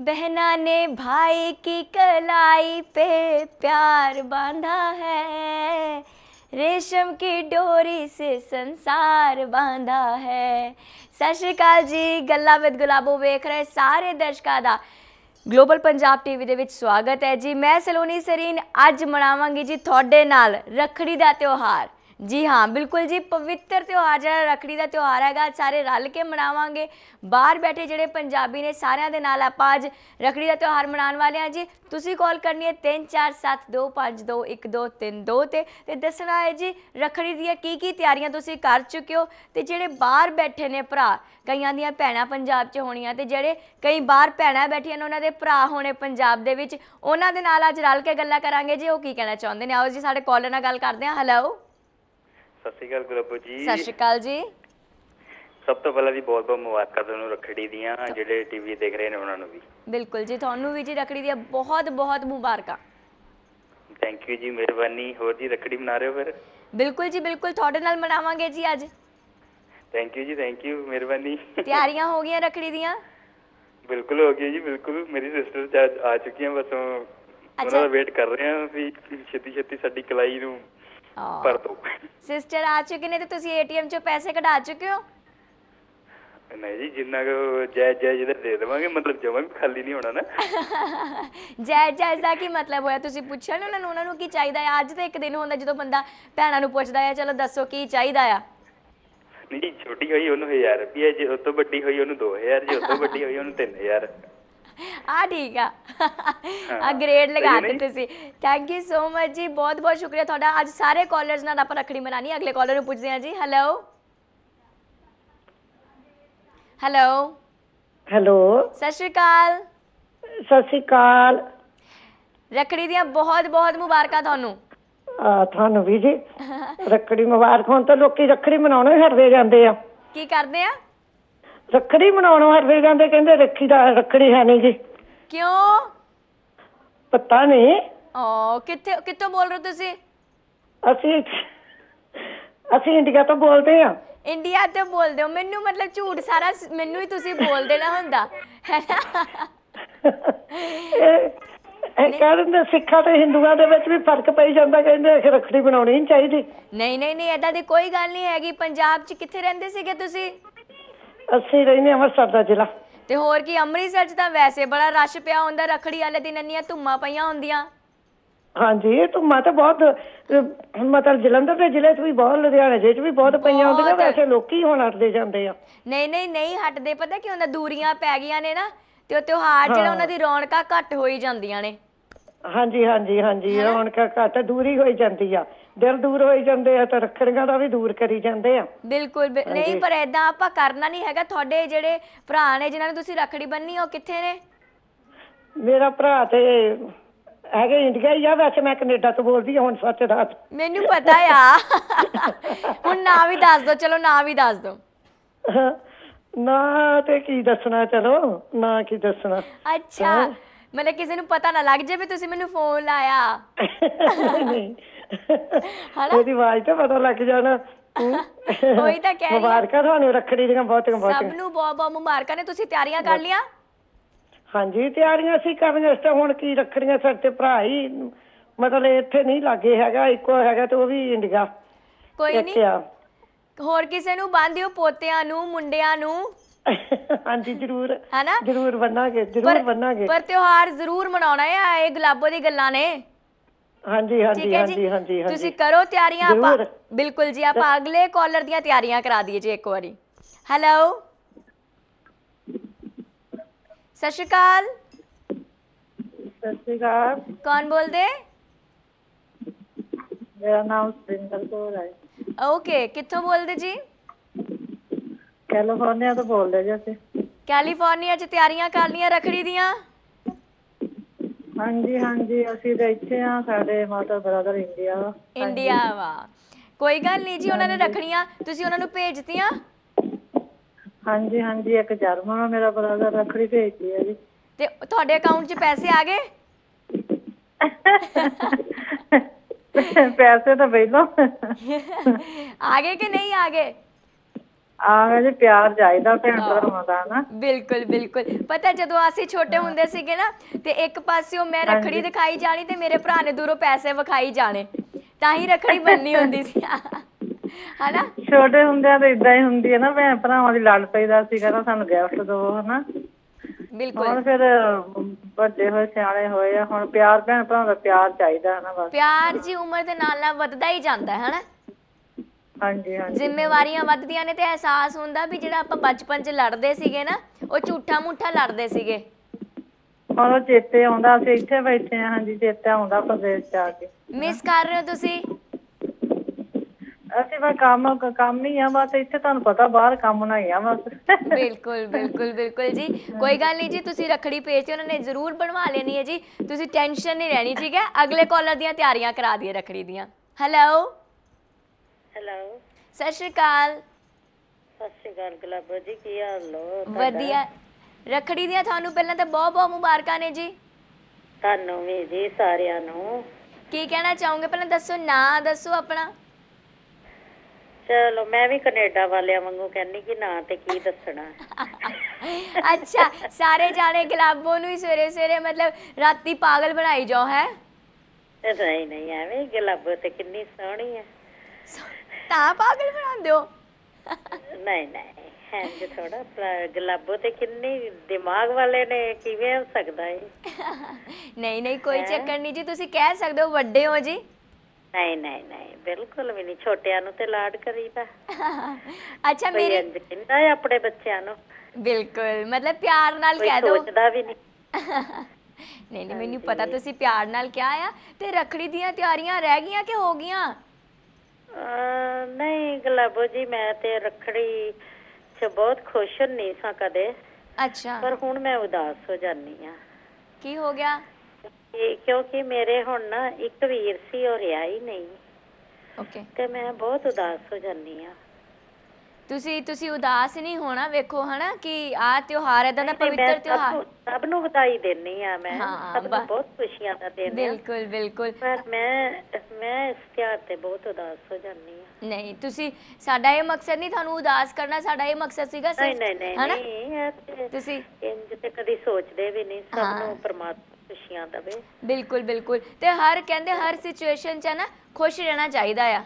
बहना ने भाई की कलाई पे प्यार बांधा है रेशम की डोरी से ਸੰਸਾਰ ਬਾਂਧਾ ਹੈ ਸਤਿ ਸ਼੍ਰੀ ਅਕਾਲ ਜੀ ਗੱਲਾਂ ਵਿਦ ਗੁਲਾਬੋ ਵੇਖ ਰਹੇ ਸਾਰੇ ਦਰਸ਼ਕਾਂ ਦਾ ਗਲੋਬਲ ਪੰਜਾਬ ਟੀਵੀ ਦੇ ਵਿੱਚ ਸਵਾਗਤ ਹੈ ਜੀ ਮੈਂ ਸਲੋਨੀ ਸਰੀਨ ਅੱਜ ਮਨਾਵਾਂਗੀ ਜੀ ਤੁਹਾਡੇ ਨਾਲ ਰੱਖੜੀ ਦਾ ਤਿਉਹਾਰ ਜੀ ਹਾਂ, ਬਿਲਕੁਲ ਜੀ। ਪਵਿੱਤਰ ਤਿਉਹਾਰ ਜਿਹੜਾ ਰੱਖੜੀ ਦਾ ਤਿਉਹਾਰ ਹੈਗਾ, ਅੱਜ ਸਾਰੇ ਰਲ ਕੇ ਮਨਾਵਾਂਗੇ। ਬਾਹਰ ਬੈਠੇ ਜਿਹੜੇ ਪੰਜਾਬੀ ਨੇ, ਸਾਰਿਆਂ ਦੇ ਨਾਲ ਆਪਾਂ ਅੱਜ ਰੱਖੜੀ ਦਾ ਤਿਉਹਾਰ ਮਨਾਉਣ ਵਾਲੇ ਹਾਂ ਜੀ। ਤੁਸੀਂ ਕਾਲ ਕਰਨੀ ਹੈ 3472521232 ਤੇ ਤੇ ਦੱਸਣਾ ਹੈ ਜੀ, ਰੱਖੜੀ ਦੀਆਂ ਕੀ ਕੀ ਤਿਆਰੀਆਂ ਤੁਸੀਂ ਕਰ ਚੁੱਕੇ ਹੋ? ਤੇ ਜਿਹੜੇ ਬਾਹਰ ਬੈਠੇ ਨੇ ਭਰਾ, ਕਈਆਂ ਦੀਆਂ ਭੈਣਾਂ ਪੰਜਾਬ 'ਚ ਹੋਣੀਆਂ ਤੇ ਜਿਹੜੇ ਕਈ ਬਾਹਰ ਭੈਣਾਂ ਬੈਠੀਆਂ ਨੇ, ਉਹਨਾਂ ਦੇ ਭਰਾ ਹੋਣੇ ਪੰਜਾਬ ਦੇ ਵਿੱਚ, ਉਹਨਾਂ ਦੇ ਨਾਲ ਅੱਜ ਰਲ ਕੇ ਗੱਲਾਂ ਕਰਾਂਗੇ ਜੀ। ਉਹ ਕੀ ਕਹਿਣਾ ਚਾਹੁੰਦੇ ਨੇ? ਆਓ ਜੀ, ਸਾਡੇ ਕਾਲਰ ਨਾਲ ਗੱਲ ਕਰਦੇ ਹਾਂ। ਹੈਲੋ ਸਤਿ ਸ਼੍ਰੀ ਅਕਾਲ ਗੁਰਬੋ ਜੀ। ਸਤਿ ਸ਼੍ਰੀ ਅਕਾਲ ਜੀ। ਸਭ ਤੋਂ ਪਹਿਲਾਂ ਦੀ ਬਹੁਤ ਬਹੁਤ ਮੁਬਾਰਕਾਂ ਤੁਹਾਨੂੰ ਰੱਖੜੀ ਦੀਆਂ ਜਿਹੜੇ ਟੀਵੀ ਦੇਖ ਰਹੇ ਨੇ ਉਹਨਾਂ ਨੂੰ ਵੀ। ਬਿਲਕੁਲ ਜੀ ਤੁਹਾਨੂੰ ਵੀ ਜੀ ਰੱਖੜੀ ਦੀਆਂ ਬਹੁਤ ਬਹੁਤ ਮੁਬਾਰਕਾਂ। ਥੈਂਕ ਯੂ ਜੀ ਮਿਹਰਬਾਨੀ। ਹੋਰ ਜੀ ਰੱਖੜੀ ਮਨਾ ਰਹੇ ਹੋ ਫਿਰ? ਬਿਲਕੁਲ ਜੀ ਬਿਲਕੁਲ ਤੁਹਾਡੇ ਨਾਲ ਮਨਾਵਾਂਗੇ ਜੀ ਅੱਜ। ਥੈਂਕ ਯੂ ਜੀ ਥੈਂਕ ਯੂ ਮਿਹਰਬਾਨੀ। ਤਿਆਰੀਆਂ ਹੋ ਗਈਆਂ ਰੱਖੜੀ ਦੀਆਂ? ਬਿਲਕੁਲ ਹੋ ਗਈ ਜੀ ਬਿਲਕੁਲ। ਮੇਰੀ ਸਿਸਟਰ ਆ ਚੁੱਕੀਆਂ ਬਸ ਉਹ- ਉਹਨਾਂ ਦਾ ਵੇਟ ਕਰ ਰਹੇ ਹਾਂ ਵੀ ਛੇਤੀ ਛੇਤੀ ਸਾਡੀ ਕਲਾਈ ਨੂੰ ਭਰ ਦੋ ਸਿਸਟਰ ਆ ਚੁੱਕੇ ਨੇ ਤੇ ਤੁਸੀਂ ਏਟੀਐਮ ਚੋਂ ਪੈਸੇ ਕਢਾ ਚੁੱਕੇ ਹੋ? ਨਹੀਂ ਜੀ ਜਿੰਨਾ ਕੁ ਜੈ ਜੈ ਜਿਹਦੇ ਦੇ ਦੇਵਾਂਗੇ ਮਤਲਬ ਜਮਾ ਵੀ ਖਾਲੀ ਨਹੀਂ ਹੋਣਾ ਨਾ। ਜੈ ਜੈ ਦਾ ਕੀ ਮਤਲਬ ਹੋਇਆ? ਤੁਸੀਂ ਪੁੱਛਿਆ ਨਾ ਉਹਨਾਂ ਨੂੰ? ਉਹਨਾਂ ਨੂੰ ਕੀ ਚਾਹੀਦਾ ਹੈ ਅੱਜ ਤਾਂ ਇੱਕ ਦਿਨ ਹੁੰਦਾ ਜਦੋਂ ਬੰਦਾ ਭੈਣਾਂ ਨੂੰ ਪੁੱਛਦਾ ਹੈ ਚਲੋ ਦੱਸੋ ਕੀ ਚਾਹੀਦਾ ਆ? ਨਹੀਂ ਜੀ ਛੋਟੀ ਹੋਈ ਉਹਨੂੰ 1000 ਰੁਪਏ ਜੇ ਉਸ ਤੋਂ ਵੱਡੀ ਹੋਈ ਉਹਨੂੰ 2000 ਜੇ ਉਸ ਤੋਂ ਵੱਡੀ ਹੋਈ ਉਹਨੂੰ 3000 ਆ ਠੀਕ ਆ। ਆ ਗ੍ਰੇਡ ਲਗਾ? ਦਿੱਤੇ ਤੁਸੀਂ ਥੈਂਕ ਯੂ ਸੋ ਮਚ ਜੀ ਬਹੁਤ ਬਹੁਤ ਸ਼ੁਕਰੀਆ ਤੁਹਾਡਾ। ਅੱਜ ਸਾਰੇ ਕਾਲਰਸ ਨਾਲ ਆਪਾਂ ਰੱਖੜੀ ਮਨਾਣੀ ਅਗਲੇ ਕਾਲਰ ਨੂੰ ਪੁੱਛਦੇ ਹਾਂ ਜੀ ਹੈਲੋ ਹੈਲੋ ਹੈਲੋ ਸਤਿ ਸ਼੍ਰੀ ਅਕਾਲ। ਸਤਿ ਸ਼੍ਰੀ ਅਕਾਲ। ਰੱਖੜੀ ਦੀਆਂ ਬਹੁਤ ਬਹੁਤ ਮੁਬਾਰਕਾਂ ਤੁਹਾਨੂੰ। ਆ ਤੁਹਾਨੂੰ ਵੀ ਜੀ। ਰੱਖੜੀ ਮੁਬਾਰਕ। ਹੁਣ ਤਾਂ ਲੋਕੀ ਰੱਖੜੀ ਮਨਾਉਣੋਂ ਹੀ ਹਟਦੇ ਜਾਂਦੇ ਆ। ਕੀ ਕਰਦੇ ਆ? ਰੱਖੜੀ ਮਨਾਉਣੋਂ ਹਟਦੇ ਜਾਂਦੇ ਕਹਿੰਦੇ ਰੱਖੀ ਦਾ ਰੱਖੜੀ ਹੈ ਨਹੀਂ ਜੀ। ਕਿਉਂ? ਪਤਾ ਨਹੀਂ ਓ ਕਿੱਥੇ ਕਿੱਥੋਂ ਬੋਲ ਰਹੇ ਹੋ ਤੁਸੀਂ? ਅਸੀਂ ਅਸੀਂ ਇੰਡੀਆ ਤੋਂ ਬੋਲਦੇ ਆ ਇੰਡੀਆ ਤੋਂ ਬੋਲਦੇ ਹੋ? ਮੈਨੂੰ ਮਤਲਬ ਝੂਠ ਸਾਰਾ ਸ- ਮੈਨੂੰ ਹੀ ਤੁਸੀਂ ਬੋਲ ਦੇਣਾ ਹੁੰਦਾ। ਹੈ ਨਾ? ਇਹ ਇਹ ਕਹਿ ਦਿੰਦੇ ਸਿੱਖਾਂ ਤੇ ਹਿੰਦੂਆਂ ਦੇ ਵਿੱਚ ਵੀ ਫ਼ਰਕ ਪਈ ਜਾਂਦਾ ਕਹਿੰਦੇ ਕਿ ਰੱਖੜੀ ਬਣਾਉਣੀ ਨਹੀਂ ਚਾਹੀਦੀ। ਨਹੀਂ ਨਹੀਂ ਨਹੀਂ ਐਦਾਂ ਦੀ ਕੋਈ ਗੱਲ ਨਹੀਂ ਹੈਗੀ। ਪੰਜਾਬ 'ਚ ਕਿੱਥੇ ਰਹਿੰਦੇ ਸੀਗੇ ਤੁਸੀਂ? ਅਸੀਂ ਰਹਿੰਦੇ ਅੰਮ੍ਰਿਤਸਰ ਦਾ ਜ਼ਿਲ੍ਹਾ। ਤੇ ਹੋਰ ਕੀ ਅੰਮ੍ਰਿਤਸਰ 'ਚ ਤਾਂ ਵੈਸੇ ਬੜਾ ਰਸ਼ ਪਿਆ ਹੁੰਦਾ ਰੱਖੜੀ ਵਾਲੇ ਦਿਨ ਇੰਨੀਆਂ ਧੁੰਮਾਂ ਪਈਆਂ ਹੁੰਦੀਆਂ। ਹਾਂਜੀ ਇਹ ਧੁੰਮਾਂ ਤਾਂ ਬਹੁਤ ਮਤਲਬ ਜਲੰਧਰ ਦੇ ਜ਼ਿਲ੍ਹੇ 'ਚ ਵੀ ਬਹੁਤ ਲੁਧਿਆਣੇ 'ਚ ਵੀ ਬਹੁਤ ਪਈਆਂ ਹੁੰਦੀਆਂ। ਵੈਸੇ ਲੋਕੀ ਹੁਣ ਹਟਦੇ ਜਾਂਦੇ ਆ। ਨਹੀਂ ਨਹੀਂ ਨਹੀਂ ਹਟਦੇ ਪਤਾ ਕੀ ਹੁੰਦਾ ਦੂਰੀਆਂ ਪੈ ਗਈਆਂ ਨੇ ਨਾ ਤੇ ਉਹ ਤਿਉਹਾਰ ਜਿਹੜਾ ਉਹਨਾਂ ਦੀ ਰੌਣਕਾਂ ਘੱਟ ਹੋਈ ਜਾਂਦੀਆਂ ਨੇ। ਹਾਂਜੀ ਹਾਂਜੀ ਹਾਂਜੀ ਰੌਣਕ ਘੱਟ ਦੂਰੀ ਹੋਈ ਜਾਂਦੀ ਆ। ਦਿਲ ਦੂਰ ਹੋਈ ਜਾਂਦੇ ਆ ਤਾਂ ਰੱਖੜੀਆਂ ਦਾ ਵੀ ਦੂਰ ਕਰੀ ਜਾਂਦੇ ਆ। ਬਿਲਕੁਲ ਬਿ- ਨਹੀਂ ਪਰ ਐਦਾਂ ਆਪਾਂ ਕਰਨਾ ਨਹੀਂ ਹੈਗਾ। ਤੁਹਾਡੇ ਜਿਹੜੇ ਭਰਾ ਨੇ ਜਿਨ੍ਹਾਂ ਨੂੰ ਤੁਸੀਂ ਰੱਖੜੀ ਬੰਨੀ ਉਹ ਕਿੱਥੇ ਨੇ? ਮੇਰਾ ਭਰਾ ਤੇ ਹੈਗੇ ਇੰਡੀਆ ਹੀ ਆ ਵੈਸੇ ਮੈਂ ਕੈਨੇਡਾ ਤੋਂ ਬੋਲਦੀ ਆ ਹੁਣ ਸੱਚ ਰਾਤ ਮੈਨੂੰ ਪਤਾ ਆ। ਹੁਣ ਨਾਂ ਵੀ ਦੱਸ ਦਿਓ ਚਲੋ ਨਾਂ ਵੀ ਦੱਸ ਦਿਓ ਨਾ ਤੇ ਕੀ ਦੱਸਣਾ ਚਲੋ ਨਾ ਕੀ ਦੱਸਣਾ। ਅੱਛਾ। ਮਤਲਬ ਕਿਸੇ ਨੂੰ ਪਤਾ ਨਾ ਲੱਗ ਜਾਵੇ ਤੁਸੀਂ ਮੈਨੂੰ ਫੋਨ ਲਾਇਆ। ਨਹੀਂ ਉਹਦੀ ਆਵਾਜ਼ ਤੇ ਪਤਾ ਲੱਗ ਜਾਣਾ। ਉਹੀ ਤਾਂ ਕਹਿ ਰਹੀ ਹਾਂ। ਮੁਬਾਰਕਾਂ ਤੁਹਾਨੂੰ ਰੱਖੜੀ ਦੀਆਂ ਬਹੁਤੀਆਂ ਸਭ ਬਹੁਤੀਆਂ ਨੂੰ ਬਹੁਤ ਬਹੁਤ ਮੁਬਾਰਕਾਂ ਨੇ। ਤੁਸੀਂ ਤਿਆਰੀਆਂ ਕਰ ਲੀਆਂ? ਹਾਂਜੀ ਤਿਆਰੀਆਂ ਅਸੀਂ ਕਰਨੀਆਂ ਇਸ ਤੇ ਹੁਣ ਕੀ ਰੱਖੜੀਆਂ ਸਾਡੇ ਤੇ ਭਰਾ ਹੀ ਮਤਲਬ ਇੱਥੇ ਨਹੀਂ ਲੱਗੇ ਹੈਗਾ ਇੱਕੋ ਹੈਗਾ ਤੇ ਉਹ ਵੀ ਇੰਡੀਆ ਕੋਈ ਨਹੀਂ ਆ। ਹੋਰ ਕਿਸੇ ਨੂੰ ਬੰਨ੍ਹਿਓ ਪੋਤਿਆਂ ਨੂੰ ਮੁੰਡਿਆਂ ਨੂੰ। ਹਾਂਜੀ ਜ਼ਰੂਰ। ਹੈਨਾ? ਜ਼ਰੂਰ ਬੰਨਾਂਗੇ ਜ਼ਰੂਰ ਬੰਨਾਂਗੇ। ਪਰ ਤਿਉਹਾਰ ਜ਼ਰੂਰ ਮਨਾਉਣਾ ਹੈ ਇਹ ਗੁਲਾਬੋ ਦੀ ਗੱਲਾਂ ਨੇ। ਹਾਂਜੀ ਹਾਂਜੀ ਹਾਂਜੀ ਹਾਂਜੀ ਤੁਸੀਂ ਕਰੋ ਤਿਆਰੀਆਂ ਆਪਾਂ। ਬਿਲਕੁਲ ਜੀ ਆਪਾਂ ਅਗਲੇ ਕਾਲਰ ਦੀਆਂ ਤਿਆਰੀਆਂ ਕਰਾ ਦਈਏ ਜੀ ਇੱਕ ਵਾਰੀ। ਹੈਲੋ ਸਤਿ ਸ਼੍ਰੀ ਅਕਾਲ। ਸਤਿ ਸ਼੍ਰੀ ਅਕਾਲ। ਕੌਣ ਬੋਲਦੇ? ਮੇਰਾ ਨਾਮ ਸਰਿੰਦਰ ਕੌਰ ਹੈ। ਓਕੇ ਕਿੱਥੋਂ ਬੋਲਦੇ ਜੀ? ਕੈਲੀਫੋਰਨੀਆ ਤੋਂ ਬੋਲਦੇ ਜੀ ਅਸੀਂ। ਕੈਲੀਫੋਰਨੀਆ 'ਚ ਤਿਆਰੀਆਂ ਕਰ ਲੀਆਂ ਰੱਖੜੀ ਦੀਆਂ? ਹਾਂਜੀ ਹਾਂਜੀ ਅਸੀਂ ਤਾਂ ਇੱਥੇ ਆ ਸਾਡੇ ਮਾਤਾ ਬ੍ਰਦਰ ਇੰਡੀਆ ਵਾ। ਇੰਡੀਆ ਵਾ। ਕੋਈ ਗੱਲ ਨਹੀਂ ਜੀ ਉਹਨਾਂ ਨੇ ਰੱਖੜੀਆਂ ਤੁਸੀਂ ਉਹਨਾਂ ਨੂੰ ਭੇਜਤੀਆਂ? ਹਾਂਜੀ ਹਾਂਜੀ ਇੱਕ ਜਰਮਨ ਆ ਮੇਰਾ ਬ੍ਰਦਰ ਰੱਖੜੀ ਭੇਜਦੀ ਹੈ ਜੀ। ਤੇ ਤੁਹਾਡੇ ਅਕਾਊਂਟ 'ਚ ਪੈਸੇ ਆ ਗਏ? ਪੈਸੇ ਤਾਂ ਪਹਿਲਾਂ। ਆ ਗਏ ਕਿ ਨਹੀਂ ਆ ਗਏ? ਆਹ ਜੀ ਪਿਆਰ ਚਾਹੀਦਾ ਭੈਣ ਭਰਾਵਾਂ ਦਾ ਨਾ ਬਿਲਕੁਲ ਬਿਲਕੁਲ। ਪਤਾ ਜਦੋਂ ਅਸੀਂ ਛੋਟੇ ਹੁੰਦੇ ਸੀਗੇ ਨਾ ਤੇ ਇੱਕ ਪਾਸਿਓਂ ਮੈਂ ਰੱਖੜੀ ਦਿਖਾਈ ਜਾਣੀ ਤੇ ਮੇਰੇ ਭਰਾ ਨੇ ਦੂਰੋਂ ਪੈਸੇ ਵਿਖਾਈ ਜਾਣੇ। ਤਾਂ ਹੀ ਰੱਖੜੀ ਬੰਨੀ ਹੁੰਦੀ ਸੀ। ਹਨਾ? ਛੋਟੇ ਹੁੰਦਿਆਂ ਤਾਂ ਇਦਾਂ ਹੀ ਹੁੰਦੀ ਹੈ ਨਾ ਭੈਣ ਭਰਾਵਾਂ ਦੀ ਲੜ ਪਈਦਾ ਸੀ ਕਹਿੰਦਾ ਸਾਨੂੰ ਗਿਫਟ ਦਿਓ ਹਨਾ? ਬਿਲਕੁਲ। ਹੁਣ ਫਿਰ ਵੱਡੇ ਹੋਏ ਸਿਆਣੇ ਹੋਏ ਆ ਹੁਣ ਪਿਆਰ ਭੈਣ ਭਰਾਵਾਂ ਦਾ ਪਿਆਰ ਚਾਹੀਦਾ ਨਾ ਬਸ? ਪਿਆਰ ਜੀ ਉਮਰ ਦੇ ਨਾਲ ਨਾਲ ਵੱਧਦਾ ਹੀ ਜਾਂਦਾ ਹੈ ਹਨਾ? ਹਾਂਜੀ ਹਾਂਜੀ। ਜ਼ਿੰਮੇਵਾਰੀਆਂ ਵੱਧਦੀਆਂ ਨੇ ਤੇ ਅਹਿਸਾਸ ਹੁੰਦਾ ਵੀ ਜਿਹੜਾ ਆਪਾਂ ਬਚਪਨ 'ਚ ਲੜਦੇ ਸੀਗੇ ਨਾ ਉਹ ਝੂਠਾ ਮੁੱਠਾ ਲੜਦੇ ਸੀਗੇ। ਉਹ ਚੇਤੇ ਆਉਂਦਾ ਅਸੀਂ ਇੱਥੇ ਬੈਠੇ ਆ ਹਾਂਜੀ ਚੇਤੇ ਆਉਂਦਾ ਪ੍ਰਦੇਸ਼ ਚ ਆ ਕੇ। ਮਿਸ ਕਰ ਰਹੇ ਹੋ ਤੁਸੀਂ? ਅਸੀਂ ਬਸ ਕੰਮ ਕੰਮ ਹੀ ਆ ਬਸ ਇੱਥੇ ਤੁਹਾਨੂੰ ਪਤਾ ਬਾਹਰ ਕੰਮ ਨਾ ਹੀ ਆ ਬਸ। ਬਿਲਕੁਲ ਬਿਲਕੁਲ ਬਿਲਕੁਲ ਜੀ। ਕੋਈ ਗੱਲ ਨਹੀਂ ਜੀ ਤੁਸੀਂ ਰਖੜੀ ਭੇਜਤੀ ਉਹਨਾਂ ਨੇ ਜ਼ਰੂਰ ਬਣਵਾ ਲੈਣੀ ਹੈ ਜੀ। ਤੁਸੀਂ ਟੈਨਸ਼ਨ ਨਹੀਂ ਰਹਿਣੀ ਠੀਕ ਹੈ? ਅਗਲੇ ਕਾਲਰ ਦੀਆਂ ਤਿਆਰੀਆਂ ਕਰਾ ਦਈਏ ਰਖੜੀ ਦੀਆਂ। ਹੈਲੋ ਹੈਲੋ ਸਤਿ ਸ਼੍ਰੀ ਅਕਾਲ। ਸਤਿ ਸ਼੍ਰੀ ਅਕਾਲ ਗੁਲਾਬੋ ਜੀ ਕੀ ਹਾਲ ਹੋ? ਵਧੀਆ। ਰਖੜੀ ਦੀਆਂ ਤੁਹਾਨੂੰ ਪਹਿਲਾਂ ਤਾਂ ਬਹੁਤ ਬਹੁਤ ਮੁਬਾਰਕਾਂ ਨੇ ਜੀ। ਤੁਹਾਨੂੰ ਵੀ ਜੀ ਸਾਰਿਆਂ ਨੂੰ। ਕੀ ਕਹਿਣਾ ਚਾਹੋਗੇ? ਪਹਿਲਾਂ ਦੱਸੋ ਨਾਂ ਦੱਸੋ ਆਪਣਾ। ਚਲੋ ਮੈਂ ਵੀ ਕੈਨੇਡਾ ਵਾਲਿਆਂ ਵਾਂਗੂ ਕਹਿੰਨੀ ਕਿ ਨਾਂ ਤੇ ਕੀ ਦੱਸਣਾ। ਅੱਛਾ ਸਾਰੇ ਜਾਣੇ ਗੁਲਾਬੋ ਨੂੰ ਹੀ ਸਵੇਰੇ ਸਵੇਰੇ ਮਤਲਬ ਰਾਤੀ ਪਾਗਲ ਬਣਾਈ ਜਾਓ ਹੈ? ਨਹੀਂ ਨਹੀਂ ਐਵੇਂ ਗੁਲਾਬੋ ਤੇ ਕਿੰਨੀ ਸੋਹਣੀ ਹੈ। ਤਾਂ ਪਾਗਲ ਬਣਾਉਂਦੇ ਹੋ? ਨਹੀਂ ਨਹੀਂ ਹੈ ਜੀ ਥੋੜਾ ਗੁਲਾਬੋ ਤੇ ਕਿੰਨੀ ਦਿਮਾਗ ਵਾਲੇ ਨੇ ਕਿਵੇਂ ਹੋ ਸਕਦਾ ਹੈ ਨਹੀਂ ਨਹੀਂ ਕੋਈ ਚੱਕਰ ਨਹੀਂ ਜੀ ਤੁਸੀਂ ਕਹਿ ਸਕਦੇ ਹੋ ਵੱਡੇ ਹੋ ਜੀ। ਨਹੀਂ ਨਹੀਂ ਨਹੀਂ ਬਿਲਕੁਲ ਵੀ ਨਹੀਂ ਛੋਟਿਆਂ ਨੂੰ ਤੇ ਲਾਡ ਕਰੀਦਾ ਅੱਛਾ ਮੇਰੀ ਇੰਜ ਕਹਿੰਦਾ ਹੈ ਆਪਣੇ ਬੱਚਿਆਂ ਨੂੰ। ਬਿਲਕੁਲ ਮਤਲਬ ਪਿਆਰ ਨਾਲ ਕਹਿ ਦੋ ਸੋਚਦਾ ਵੀ ਨਹੀਂ। ਨਹੀਂ ਨਹੀਂ ਮੈਨੂੰ ਪਤਾ ਤੁਸੀਂ ਪਿਆਰ ਨਾਲ ਕਿਹਾ ਆ ਤੇ ਰਖੜੀ ਦੀਆਂ ਤਿਆਰੀਆਂ ਰਹਿ ਗਈਆਂ ਕਿ ਹੋ ਗਈਆਂ? ਨਹੀਂ ਗੁਲਾਬੋ ਜੀ ਮੈਂ ਤੇ ਰੱਖੜੀ ਚ ਬਹੁਤ ਖੁਸ਼ ਨਹੀਂ ਸਾਂ ਕਦੇ। ਅੱਛਾ। ਪਰ ਹੁਣ ਮੈਂ ਉਦਾਸ ਹੋ ਜਾਂਦੀ ਆ। ਕੀ ਹੋ ਗਿਆ? ਕਿਉਂਕਿ ਮੇਰੇ ਹੁਣ ਨਾ ਇੱਕ ਵੀਰ ਸੀ ਉਹ ਰਿਹਾ ਹੀ ਨਹੀਂ। ਓਕੇ ਤੇ ਮੈਂ ਬਹੁਤ ਉਦਾਸ ਹੋ ਜਾਂਦੀ ਆ। ਤੁਸੀਂ ਤੁਸੀਂ ਉਦਾਸ ਨਹੀਂ ਹੋਣਾ ਵੇਖੋ ਹਨਾ ਕਿ ਆ ਤਿਉਹਾਰ ਇਦਾਂ ਦਾ ਪਵਿੱਤਰ ਤਿਉਹਾਰ। ਸਭ ਨੂੰ ਵਧਾਈ ਦਿੰਨੀ ਆ ਮੈਂ ਸਭ ਨੂੰ। ਬਹੁਤ ਖੁਸ਼ੀਆਂ ਦਾ ਦਿਨ ਬਿਲਕੁਲ ਬਿਲਕੁਲ। ਪਰ ਮੈਂ ਮੈਂ ਇਸ ਤਿਉਹਾਰ ਤੇ ਬਹੁਤ ਉਦਾਸ ਹੋ ਜਾਂਦੀ ਆ। ਨਹੀਂ ਤੁਸੀਂ ਸਾਡਾ ਇਹ ਮਕਸਦ ਨਹੀਂ ਤੁਹਾਨੂੰ ਉਦਾਸ ਕਰਨਾ ਸਾਡਾ ਇਹ ਮਕਸਦ ਸੀਗਾ ਨਹੀਂ ਸਿਰਫ ਨਹੀਂ ਨਹੀਂ ਹਨਾ ਨਹੀਂ ਤੁਸੀਂ ਇੰਜ ਤੇ ਕਦੀ ਸੋਚਦੇ ਵੀ ਨਹੀਂ ਸਭ। ਨੂੰ ਪ੍ਰਮਾਤਮਾ ਖੁਸ਼ੀਆਂ ਦੇਵੇ। ਬਿਲਕੁਲ ਬਿਲਕੁਲ। ਤੇ ਹਰ ਕਹਿੰਦੇ ਹਰ ਸਿਚੁਏਸ਼ਨ 'ਚ ਨਾ ਖੁਸ਼ ਰਹਿਣਾ ਚਾਹੀਦਾ ਆ।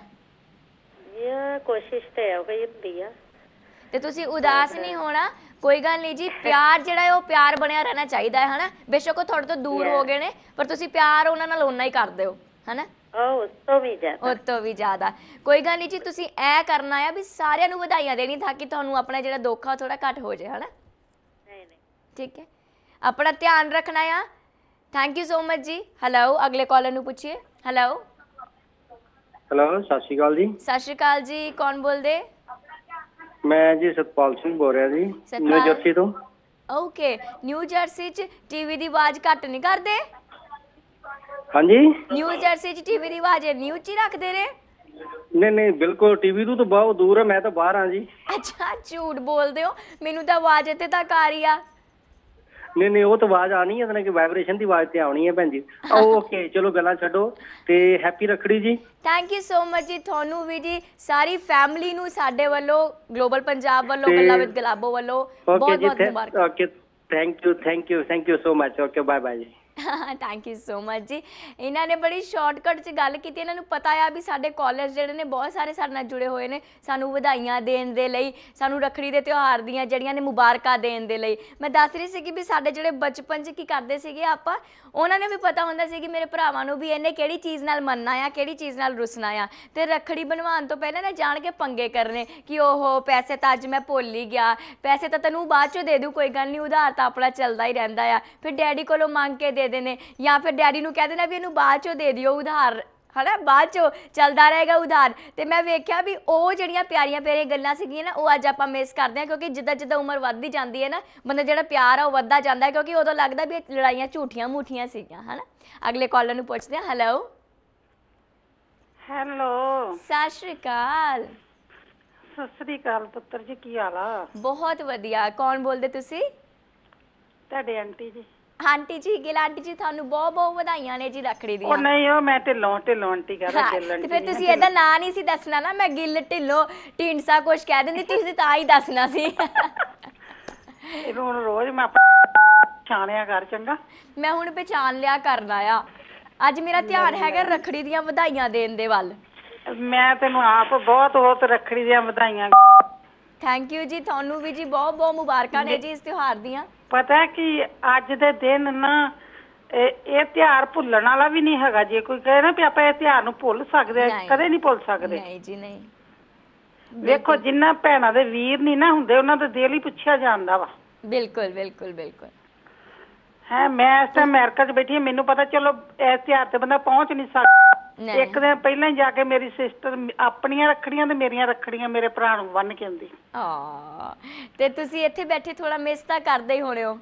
ਕੋਸ਼ਿਸ਼ ਤੇ ਇਹੋ ਹੀ ਹੁੰਦੀ ਆ। ਤੇ ਤੁਸੀਂ ਉਦਾਸ ਨਹੀਂ ਹੋਣਾ ਕੋਈ ਗੱਲ ਨਹੀਂ ਜੀ ਪਿਆਰ ਜਿਹੜਾ ਹੈ ਉਹ ਪਿਆਰ ਬਣਿਆ ਰਹਿਣਾ ਚਾਹੀਦਾ ਹੈ ਹਨਾ? ਬੇਸ਼ੱਕ ਉਹ ਤੁਹਾਡੇ ਤੋਂ ਦੂਰ ਹੋ ਗਏ ਨੇ ਪਰ ਤੁਸੀਂ ਪਿਆਰ ਉਹਨਾਂ ਨਾਲ ਓਨਾ ਹੀ ਕਰਦੇ ਹੋ ਹਨਾ? ਉਹ ਉਸ ਤੋਂ ਵੀ ਜ਼ਿਆਦਾ। ਉਹ ਤੋਂ ਵੀ ਜ਼ਿਆਦਾ। ਕੋਈ ਗੱਲ ਨਹੀਂ ਜੀ ਤੁਸੀਂ ਐ ਕਰਨਾ ਆ ਵੀ ਸਾਰਿਆਂ ਨੂੰ ਵਧਾਈਆਂ ਦੇਣੀ ਤਾਂ ਕਿ ਤੁਹਾਨੂੰ ਆਪਣਾ ਜਿਹੜਾ ਦੁੱਖ ਥੋੜਾ ਘੱਟ ਹੋ ਜਾਏ ਹਨਾ? ਨਹੀਂ ਨਹੀਂ। ਠੀਕ ਹੈ। ਆਪਣਾ ਧਿਆਨ ਰੱਖਣਾ ਆ। ਥੈਂਕ ਯੂ ਸੋ ਮਚ ਜੀ। ਹੈਲੋ ਅਗਲੇ ਕਾਲਰ ਨੂੰ ਪੁੱਛੀਏ। ਹੈਲੋ ਹੈਲੋ ਸਤਿ ਸ਼੍ਰੀ ਅਕਾਲ ਜੀ। ਸਤਿ ਸ਼੍ਰੀ ਅਕਾਲ ਜੀ ਕੌਣ ਬੋਲਦੇ? ਮੈਂ ਜੀ ਸਤਪਾਲ ਸਿੰਘ ਬੋਲ ਰਿਹਾ ਜੀ। ਨਿਊ ਜਰਸੀ ਤੋਂ। ਓਕੇ ਨਿਊ ਜਰਸੀ ਚ ਟੀਵੀ ਦੀ ਆਵਾਜ਼ ਘੱਟ ਨਹੀਂ ਕਰਦੇ? ਹਾਂਜੀ? ਨਿਊ ਜਰਸੀ ਚ ਟੀਵੀ ਦੀ ਆਵਾਜ਼ ਨਿਊ ਚ ਹੀ ਰੱਖਦੇ ਨੇ? ਨਹੀਂ ਨਹੀਂ ਬਿਲਕੁਲ ਟੀਵੀ ਤੋਂ ਤਾਂ ਬਹੁਤ ਦੂਰ ਹੈ ਮੈਂ ਤਾਂ ਬਾਹਰ ਹਾਂ ਜੀ। ਅੱਛਾ ਝੂਠ ਬੋਲਦੇ ਹੋ? ਮੈਨੂੰ ਤਾਂ ਆਵਾਜ਼ ਇੱਥੇ ਤੱਕ ਆ ਰਹੀ ਆ। ਨਹੀਂ ਨਹੀਂ ਉਹ ਤਾਂ ਆਵਾਜ਼ ਆਣੀ ਹੈ ਤਾਂ ਕਿ ਵਾਈਬ੍ਰੇਸ਼ਨ ਦੀ ਆਵਾਜ਼ ਤੇ ਆਉਣੀ ਹੈ ਭੈਣ ਜੀ। ਓਕੇ ਚਲੋ ਗੱਲਾਂ ਛੱਡੋ ਤੇ ਹੈਪੀ ਰੱਖੜੀ ਜੀ। ਥੈਂਕ ਯੂ ਸੋ ਮਚ ਜੀ ਤੁਹਾਨੂੰ ਵੀ ਜੀ ਸਾਰੀ ਫੈਮਿਲੀ ਨੂੰ ਸਾਡੇ ਵੱਲੋਂ ਗਲੋਬਲ ਪੰਜਾਬ ਵੱਲੋਂ ਗੱਲਾਂ ਵਿਦ ਗਲਾਬੋ ਵੱਲੋਂ ਬਹੁਤ ਬਹੁਤ ਮੁਬਾਰਕ। Okay thank you thank you thank you so much okay bye bye ਜੀ। ਥੈਂਕ ਯੂ ਸੋ ਮਚ ਜੀ। ਇਹਨਾਂ ਨੇ ਬੜੀ ਸ਼ਾਰਟਕਟ 'ਚ ਗੱਲ ਕੀਤੀ। ਇਹਨਾਂ ਨੂੰ ਪਤਾ ਆ ਵੀ ਸਾਡੇ ਕਾਲਰਸ ਜਿਹੜੇ ਨੇ ਬਹੁਤ ਸਾਰੇ ਸਾਡੇ ਨਾਲ ਜੁੜੇ ਹੋਏ ਨੇ। ਸਾਨੂੰ ਵਧਾਈਆਂ ਦੇਣ ਦੇ ਲਈ, ਸਾਨੂੰ ਰੱਖੜੀ ਦੇ ਤਿਉਹਾਰ ਦੀਆਂ ਜਿਹੜੀਆਂ ਨੇ ਮੁਬਾਰਕਾਂ ਦੇਣ ਦੇ ਲਈ। ਮੈਂ ਦੱਸ ਰਹੀ ਸੀ ਕਿ ਵੀ ਸਾਡੇ ਜਿਹੜੇ ਬਚਪਨ 'ਚ ਕੀ ਕਰਦੇ ਸੀਗੇ ਆਪਾਂ, ਉਹਨਾਂ ਨੇ ਵੀ ਪਤਾ ਹੁੰਦਾ ਸੀ ਕਿ ਮੇਰੇ ਭਰਾਵਾਂ ਨੂੰ ਵੀ ਇਹਨੇ ਕਿਹੜੀ ਚੀਜ਼ ਨਾਲ ਮੰਨਣਾ ਆ, ਕਿਹੜੀ ਚੀਜ਼ ਨਾਲ ਰੁਸਣਾ ਆ। ਤੇ ਰੱਖੜੀ ਬਣਵਾਉਣ ਤੋਂ ਪਹਿਲਾਂ ਨਾ ਜਾਣ ਕੇ ਪੰਗੇ ਕਰਨੇ ਕਿ ਓਹੋ, ਪੈਸੇ ਤਾਂ ਅੱਜ ਮੈਂ ਭੁੱਲ ਹੀ ਗਿਆ। ਪੈਸੇ ਤਾਂ ਤੈਨੂੰ ਬਾਅਦ ਚੋਂ ਦੇ ਦੂ ਕੋਈ ਗੱਲ ਨਹੀਂ, ਉਧਾਰ ਤਾਂ ਆਪਣਾ ਚੱਲਦਾ ਹੀ ਰਹਿੰਦਾ ਆ। ਫਿਰ ਡੈਡੀ ਕੋਲੋਂ ਮੰਗ ਕੇ ਦੇ ਦੇਣੇ ਜਾਂ ਫਿਰ ਡੈਡੀ ਨੂੰ ਕਹਿ ਦੇਣਾ ਵੀ ਇਹਨੂੰ ਬਾਅਦ ਚੋਂ ਦੇ ਦਿਓ ਉਧਾਰ ਹਨਾ? ਬਾਅਦ ਚੋਂ ਚੱਲਦਾ ਰਹੇਗਾ ਉਧਾਰ। ਤੇ ਮੈਂ ਵੇਖਿਆ ਵੀ ਉਹ ਜਿਹੜੀਆਂ ਪਿਆਰੀਆਂ ਪਿਆਰੀਆਂ ਗੱਲਾਂ ਸੀਗੀਆਂ ਨਾ ਉਹ ਅੱਜ ਆਪਾਂ ਮਿਸ ਕਰਦੇ ਹਾਂ ਕਿਉਂਕਿ ਜਿੱਦਾਂ ਜਿੱਦਾਂ ਉਮਰ ਵੱਧਦੀ ਜਾਂਦੀ ਹੈ ਨਾ ਬੰਦਾ ਜਿਹੜਾ ਪਿਆਰ ਆ ਉਹ ਵੱਧਦਾ ਜਾਂਦਾ ਹੈ ਕਿਉਂਕਿ ਉਦੋਂ ਲੱਗਦਾ ਵੀ ਲੜਾਈਆਂ ਝੂਠੀਆਂ ਮੂਠੀਆਂ ਸੀਗੀਆਂ ਹਨਾ? ਅਗਲੇ ਕਾਲਰ ਨੂੰ ਪੁੱਛਦੇ ਹਾਂ ਹੈਲੋ ਹੈਲੋ ਸਤਿ ਸ਼੍ਰੀ ਅਕਾਲ। ਸਤਿ ਸ੍ਰੀ ਅਕਾਲ ਪੁੱਤਰ ਜੀ ਕੀ ਹਾਲ ਆ? ਬਹੁਤ ਵਧੀਆ। ਕੌਣ ਬੋਲਦੇ ਤੁਸੀਂ? ਤੁਹਾਡੇ ਆਂਟੀ ਜੀ। ਆਂਟੀ ਜੀ ਗਿਲ ਆਂਟੀ ਜੀ ਤੁਹਾਨੂੰ ਬਹੁਤ ਬਹੁਤ ਵਧਾਈਆਂ ਨੇ ਜੀ ਰੱਖੜੀ ਉਹ ਦੀਆਂ ਨਹੀਂ ਉਹ ਮੈਂ ਢਿੱਲੋਂ ਢਿੱਲੋਂ ਆਂਟੀ ਹਾਂ, ਢਿੱਲੋਂ ਤੇ ਫਿਰ ਤੁਸੀਂ ਇਹਦਾ ਨਾਂ ਨਹੀਂ ਸੀ ਦੱਸਣਾ ਨਾ ਮੈਂ ਗਿੱਲ ਢਿੱਲੋਂ ਢੀਂਡਸਾ ਕੁਛ ਕਹਿ ਦਿੰਦੀ ਤੁਸੀਂ ਤਾਂ ਹੀ ਦੱਸਣਾ ਸੀ। ਇਹਨੂੰ ਹੁਣ ਰੋਜ਼ ਮੈਂ ਆਪਣਾ ਛਾਣਿਆ ਕਰ ਚੰਗਾ। ਮੈਂ ਹੁਣ ਪਛਾਣ ਲਿਆ ਕਰਨਾ ਆ ਅੱਜ ਮੇਰਾ ਧਿਆਨ ਹੈਗਾ ਰੱਖੜੀ ਦੀਆਂ ਵਧਾਈਆਂ ਦੇਣ ਦੇ ਵੱਲ। ਮੈਂ ਤੈਨੂੰ ਆਪ ਬਹੁਤ ਬਹੁਤ ਰੱਖੜੀ ਦੀਆਂ ਵਧਾਈਆਂ। ਥੈਂਕ ਯੂ ਜੀ ਤੁਹਾਨੂੰ ਵੀ ਜੀ ਬਹੁਤ ਬਹੁਤ ਮੁਬਾਰਕਾਂ ਨੇ ਜੀ ਇਸ ਤਿਉਹਾਰ ਦੀਆਂ। ਪਤਾ ਹੈ ਕਿ ਅੱਜ ਦੇ ਦਿਨ ਨਾ ਇਹ ਇਹ ਤਿਉਹਾਰ ਭੁੱਲਣ ਵਾਲਾ ਵੀ ਨਹੀਂ ਹੈਗਾ। ਜੇ ਕੋਈ ਕਹੇ ਨਾ ਵੀ ਆਪਾਂ ਇਹ ਤਿਉਹਾਰ ਨੂੰ ਭੁੱਲ ਸਕਦੇ ਹਾਂ, ਨਹੀਂ। ਕਦੇ ਨਹੀਂ ਭੁੱਲ ਸਕਦੇ। ਨਹੀਂ ਜੀ ਨਹੀਂ। ਵੇਖੋ ਜਿੰਨਾ ਭੈਣਾਂ ਦੇ ਵੀਰ ਨਹੀਂ ਨਾ ਹੁੰਦੇ ਉਹਨਾਂ ਦਾ ਦਿਲ ਹੀ ਪੁੱਛਿਆ ਜਾਂਦਾ ਵਾ। ਬਿਲਕੁਲ ਬਿਲਕੁਲ ਬਿਲਕੁਲ। ਹੈ ਮੈਂ ਇਸ ਟਾਈਮ ਅਮਰੀਕਾ 'ਚ ਬੈਠੀ ਹਾਂ ਮੈਨੂੰ ਪਤਾ ਚਲੋ ਇਸ ਤਿਉਹਾਰ ਤੇ ਬੰਦਾ ਪਹੁੰਚ ਨਹੀਂ ਸਕਦਾ। ਨਹੀਂ। ਇੱਕ ਦਿਨ ਪਹਿਲਾਂ ਹੀ ਜਾ ਕੇ ਮੇਰੀ ਸਿਸਟਰ ਆਪਣੀਆਂ ਰੱਖੜੀਆਂ ਤੇ ਮੇਰੀਆਂ ਰੱਖੜੀਆਂ ਮੇਰੇ ਭਰਾ ਨੂੰ ਬੰਨ ਕੇ ਆਉਂਦੀ। ਆ ਤੇ ਤੁਸੀਂ ਇੱਥੇ ਬੈਠੇ ਥੋੜਾ ਮਿਸ ਤਾਂ ਕਰਦੇ ਹੀ ਹੋਣੇ ਹੋ।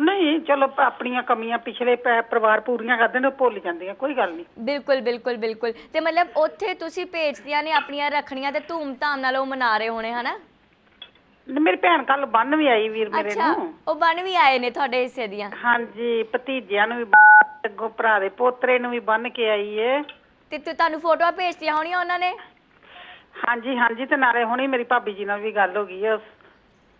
ਨਹੀਂ ਚਲੋ ਆਪਣੀਆਂ ਕਮੀਆਂ ਪਿਛਲੇ ਪ- ਪਰਿਵਾਰ ਪੂਰੀਆਂ ਕਰਦੇ ਨੇ ਉਹ ਭੁੱਲ ਜਾਂਦੀਆਂ ਕੋਈ ਗੱਲ ਨਹੀਂ। ਬਿਲਕੁਲ ਬਿਲਕੁਲ ਬਿਲਕੁਲ। ਤੇ ਮਤਲਬ ਉੱਥੇ ਤੁਸੀਂ ਭੇਜਦੀਆਂ ਨੇ ਆਪਣੀਆਂ ਰੱਖੜੀਆਂ ਤੇ ਧੂਮ-ਧਾਮ ਨਾਲ ਉਹ ਮਨਾ ਰਹੇ ਹੋਣੇ ਹਨਾ? ਮੇਰੀ ਭੈਣ ਕੱਲ ਬੰਨ ਵੀ ਆਈ ਵੀਰ ਮੇਰੇ ਅੱਛਾ ਨੂੰ। ਉਹ ਬਣ ਵੀ ਆਏ ਨੇ ਤੁਹਾਡੇ ਹਿੱਸੇ ਦੀਆਂ। ਹਾਂਜੀ ਭਤੀਜਿਆਂ ਨੂੰ ਵੀ ਅੱਗੋਂ ਭਰਾ ਦੇ ਪੋਤਰੇ ਨੂੰ ਵੀ ਬੰਨ ਕੇ ਆਈ ਏ। ਤੇ ਤੇ ਤੁਹਾਨੂੰ ਫੋਟੋਆਂ ਭੇਜਤੀਆਂ ਹੋਣੀਆਂ ਉਹਨਾਂ ਨੇ? ਹਾਂਜੀ ਹਾਂਜੀ ਤੇ ਨਾਲੇ ਹੁਣੀ ਮੇਰੀ ਭਾਬੀ ਜੀ ਨਾਲ ਵੀ ਗੱਲ ਹੋ ਗਈ ਹੈ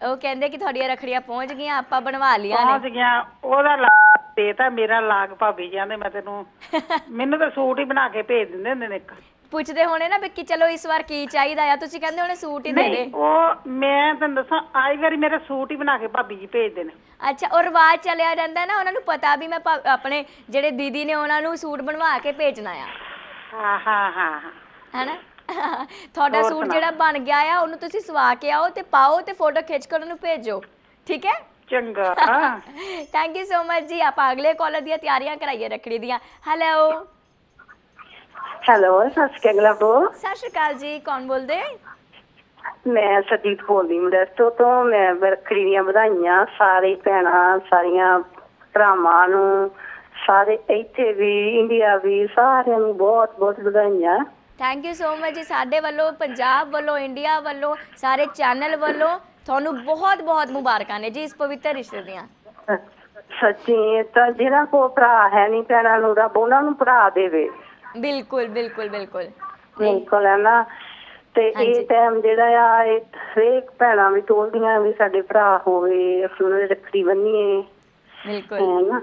ਉਹ ਕਹਿੰਦੇ ਕਿ ਤੁਹਾਡੀਆਂ ਰੱਖੜੀਆਂ ਪਹੁੰਚ ਗਈਆਂ ਆਪਾਂ ਬਣਵਾ ਲੀਆਂ ਪਹੁੰਚ ਨੇ ਗਿਆ ਉਹਦਾ ਲਾਗ ਦੇਤਾ ਮੇਰਾ ਲਾਗ ਭਾਬੀ ਜੀ ਆਂਦੇ ਮੈਂ ਤੈਨੂੰ ਮੈਨੂੰ ਤਾਂ ਸੂਟ ਹੀ ਬਣਾ ਕੇ ਭੇਜ ਦਿੰਦੇ ਹੁੰਦੇ ਨੇ ਇੱਕ। ਪੁੱਛਦੇ ਹੋਣੇ ਨਾ ਕਿ ਚਲੋ ਇਸ ਵਾਰ ਕੀ ਚਾਹੀਦਾ ਆ? ਤੁਸੀਂ ਕਹਿੰਦੇ ਹੋਣੇ ਸੂਟ ਹੀ ਦੇ ਦੇ। ਉਹ ਮੈਂ ਤੁਹਾਨੂੰ ਦੱਸਾਂ ਆਈ ਵਾਰੀ ਮੇਰੇ ਸੂਟ ਹੀ ਬਣਾ ਕੇ ਭਾਬੀ ਜੀ ਭੇਜਦੇ ਨੇ ਅੱਛਾ ਉਹ ਰਿਵਾਜ ਚੱਲਿਆ ਰਹਿੰਦਾ ਨਾ ਉਹਨਾਂ ਨੂੰ ਪਤਾ ਵੀ ਮੈਂ ਆਪਣੇ ਜਿਹੜੇ ਦੀਦੀ ਨੇ ਉਹਨਾਂ ਨੂੰ ਸੂਟ ਬਣਵਾ ਕੇ ਭੇਜਣਾ ਆ। ਹਾਂ ਹਾਂ ਹਾਂ। ਹੈਨਾ? ਤੁਹਾਡਾ ਸੂਟ ਜਿਹੜਾ ਬਣ ਗਿਆ ਆ ਉਹਨੂੰ ਤੁਸੀਂ ਸਵਾ ਕੇ ਆਓ ਤੇ ਪਾਓ ਤੇ ਫੋਟੋ ਖਿੱਚ ਕੇ ਉਹਨੂੰ ਭੇਜੋ। ਠੀਕ ਹੈ? ਚੰਗਾ ਥੈਂਕ ਯੂ ਸੋ ਮਚ ਜੀ। ਆਪਾਂ ਅਗਲੇ ਕਾਲਰ ਦੀਆਂ ਤਿਆਰੀਆਂ ਕਰਾਈਏ ਰੱਖੜੀ ਦੀਆਂ। ਹੈਲੋ ਹੈਲੋ ਸਤਿ ਸ਼੍ਰੀ ਅਕਾਲ ਬੋ ਸਤਿ ਸ਼੍ਰੀ ਅਕਾਲ ਜੀ ਕੌਣ ਬੋਲਦੇ? ਮੈਂ ਸਜੀਤ ਬੋਲਦੀ ਮਦਰਸੋ ਤੋਂ ਮੈਂ ਰੱਖੜੀ ਦੀਆਂ ਵਧਾਈਆਂ ਸਾਰੇ ਭੈਣਾਂ ਸਾਰੀਆਂ ਭਰਾਵਾਂ ਨੂੰ ਸਾਰੇ ਇੱਥੇ ਵੀ ਇੰਡੀਆ ਵੀ ਸਾਰਿਆਂ ਨੂੰ ਬਹੁਤ ਬਹੁਤ ਵਧਾਈਆਂ। ਥੈਂਕ ਯੂ ਸੋ ਮਚ ਜੀ ਸਾਡੇ ਵੱਲੋਂ ਪੰਜਾਬ ਵੱਲੋਂ ਇੰਡੀਆ ਵੱਲੋਂ ਸਾਰੇ ਚੈਨਲ ਵੱਲੋਂ ਤੁਹਾਨੂੰ ਬਹੁਤ ਬਹੁਤ ਮੁਬਾਰਕਾਂ ਨੇ ਜੀ ਇਸ ਪਵਿੱਤਰ ਰਿਸ਼ਤੇ ਦੀਆਂ। ਸੱਚੀ ਤਾਂ ਜਿਹੜਾ ਕੋ ਭਰਾ ਹੈ ਨਹੀਂ ਭੈਣਾਂ ਨੂੰ ਰੱਬ ਉਹਨਾਂ ਨੂੰ ਭਰਾ ਦੇਵੇ। ਬਿਲਕੁਲ ਬਿਲਕੁਲ ਬਿਲਕੁਲ। ਬਿਲਕੁਲ ਹੈ ਨਾ? ਤੇ। ਇਹ ਟਾਈਮ ਜਿਹੜਾ ਆ ਇਹ ਹਰੇਕ ਭੈਣਾਂ ਵੀ ਟੋਲਦੀਆਂ ਵੀ ਸਾਡੇ ਭਰਾ ਹੋਵੇ ਅਸੀਂ ਉਹਨਾਂ ਦੇ ਰੱਖੜੀ ਬੰਨੀਏ। ਬਿਲਕੁਲ। ਹੈ ਨਾ?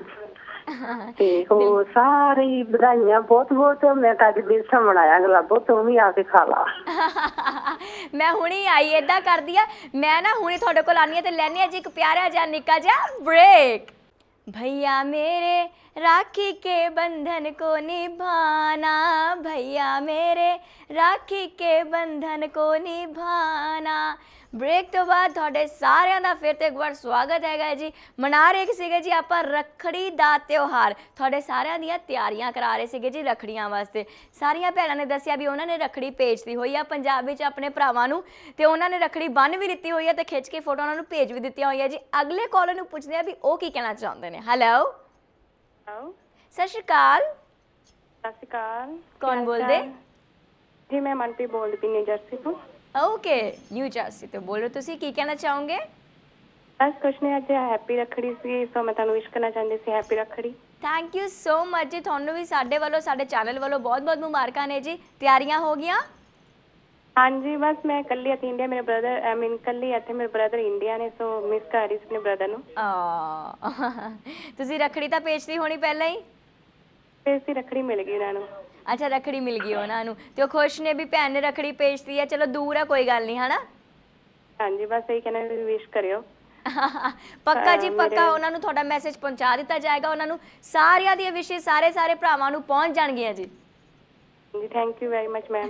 ਤੇ ਹੋ ਸਾਰੀ ਵਧਾਈਆਂ ਬਹੁਤ ਬਹੁਤ ਮੈਂ ਤਾਂ ਅੱਜ ਦਿਨ ਸਮਣਾਇਆ ਗਲਾਬੋ ਤੂੰ ਵੀ ਆ ਕੇ ਖਾ ਲਾ। ਮੈਂ ਹੁਣੀ ਆਈ ਏਦਾਂ ਕਰਦੀ ਆ ਮੈਂ ਨਾ ਹੁਣੇ ਤੁਹਾਡੇ ਕੋਲ ਆਨੀ ਆ ਤੇ ਲੈਣੀ ਆ ਜੀ ਇੱਕ ਪਿਆਰਾ ਜਿਹਾ ਨਿੱਕਾ ਜਿਹਾ ਬ੍ਰੇਕ भैया मेरे राखी के बंधन को निभाना भैया मेरे राखी के बंधन को निभाना ਬ੍ਰੇਕ ਤੋਂ ਬਾਅਦ ਤੁਹਾਡੇ ਸਾਰਿਆਂ ਦਾ ਫਿਰ ਤੋਂ ਇੱਕ ਵਾਰ ਸਵਾਗਤ ਹੈਗਾ ਜੀ। ਮਨਾ ਰਹੇ ਸੀਗੇ ਜੀ ਆਪਾਂ ਰੱਖੜੀ ਦਾ ਤਿਉਹਾਰ। ਤੁਹਾਡੇ ਸਾਰਿਆਂ ਦੀਆਂ ਤਿਆਰੀਆਂ ਕਰਾ ਰਹੇ ਸੀਗੇ ਜੀ ਰੱਖੜੀਆਂ ਵਾਸਤੇ। ਸਾਰੀਆਂ ਭੈਣਾਂ ਨੇ ਦੱਸਿਆ ਵੀ ਉਹਨਾਂ ਨੇ ਰੱਖੜੀ ਭੇਜਦੀ ਹੋਈ ਆ ਪੰਜਾਬ ਵਿੱਚ ਆਪਣੇ ਭਰਾਵਾਂ ਨੂੰ। ਤੇ ਉਹਨਾਂ ਨੇ ਰੱਖੜੀ ਬੰਨ ਵੀ ਦਿੱਤੀ ਹੋਈ ਆ ਤੇ ਖਿੱਚ ਕੇ ਫੋਟੋ ਉਹਨਾਂ ਨੂੰ ਭੇਜ ਵੀ ਦਿੱਤੀਆਂ ਹੋਈਆਂ ਜੀ। ਅਗਲੇ ਕਾਲਰ ਨੂੰ ਪੁੱਛਦੇ ਆ ਵੀ ਉਹ ਕੀ ਕਹਿਣਾ ਚਾਹੁੰਦੇ ਨੇ। ਹੈਲੋ ਸਤਿ ਸ਼੍ਰੀ ਅਕਾਲ। ਸਤਿ ਸ਼੍ਰੀ ਅਕਾਲ। ਕੌਣ ਬੋਲਦੇ? ਜੀ ਮੈਂ ਮਨਪ੍ਰੀਤ ਬੋਲਦੀ ਨਿਊ ਜਰਸੀ ਤੋਂ। ਓਕੇ ਨਿਊ ਜਰਸੀ ਤੋਂ ਬੋਲ ਰਹੇ ਤੁਸੀਂ ਕੀ ਕਹਿਣਾ ਚਾਹੋਗੇ ਬਸ ਕੁਛ ਨਹੀਂ ਅੱਜ ਹੈਪੀ ਰੱਖੜੀ ਸੀ ਸੋ ਮੈਂ ਤੁਹਾਨੂੰ ਵਿਸ਼ ਕਰਨਾ ਚਾਹੁੰਦੀ ਸੀ happy Rakhri thank you so much ਜੀ ਤੁਹਾਨੂੰ ਵੀ ਸਾਡੇ ਵੱਲੋਂ ਸਾਡੇ ਚੈਨਲ ਵੱਲੋਂ ਬਹੁਤ-ਬਹੁਤ ਮੁਬਾਰਕਾਂ ਨੇ ਜੀ ਤਿਆਰੀਆਂ ਹੋ ਗਈਆਂ ਹਾਂਜੀ ਬਸ ਮੈਂ ਇਕੱਲੀ ਇੱਥੇ ਇੰਡੀਆ ਮੇਰੇ ਬ੍ਰਦਰ ਆਈ ਮੀਨ ਇਕੱਲੀ ਇੱਥੇ ਮੇਰੇ ਬ੍ਰਦਰ ਇੰਡੀਆ ਨੇ ਸੋ ਮਿਸ ਕਰ ਰਹੀ ਸੀ ਆਪਣੇ ਬ੍ਰਦਰ ਨੂੰ ਆ ਤੁਸੀਂ ਰੱਖੜੀ ਤਾਂ ਭੇਜਦੀ ਹੋਣੀ ਪਹਿਲਾਂ ਹੀ ਇਸਦੀ ਰੱਖੜੀ ਮਿਲ ਗਈ ਉਹਨਾਂ ਨੂੰ ਅੱਛਾ ਰੱਖੜੀ ਮਿਲ ਗਈ ਉਹਨਾਂ ਨੂੰ। ਤੇ ਉਹ ਖੁਸ਼ ਨੇ ਵੀ ਭੈਣ ਨੇ ਰੱਖੜੀ ਭੇਜਦੀ ਹੈ ਚਲੋ ਦੂਰ ਆ ਕੋਈ ਗੱਲ ਨਹੀਂ ਹਨਾ? ਹਾਂਜੀ ਬਸ ਇਹੀ ਕਹਿਣਾ ਵਿਸ਼ ਕਰਿਓ। ਪੱਕਾ ਜੀ ਪੱਕਾ ਉਹਨਾਂ ਨੂੰ ਤੁਹਾਡਾ ਮੈਸੇਜ ਪਹੁੰਚਾ ਦਿੱਤਾ ਜਾਏਗਾ। ਉਹਨਾਂ ਨੂੰ ਸਾਰਿਆਂ ਦੀਆਂ ਵਿਸ਼ੇ ਸਾਰੇ ਸਾਰੇ ਭਰਾਵਾਂ ਨੂੰ ਪਹੁੰਚ ਜਾਣਗੀਆਂ ਜੀ। ਜੀ thank you very much ma'am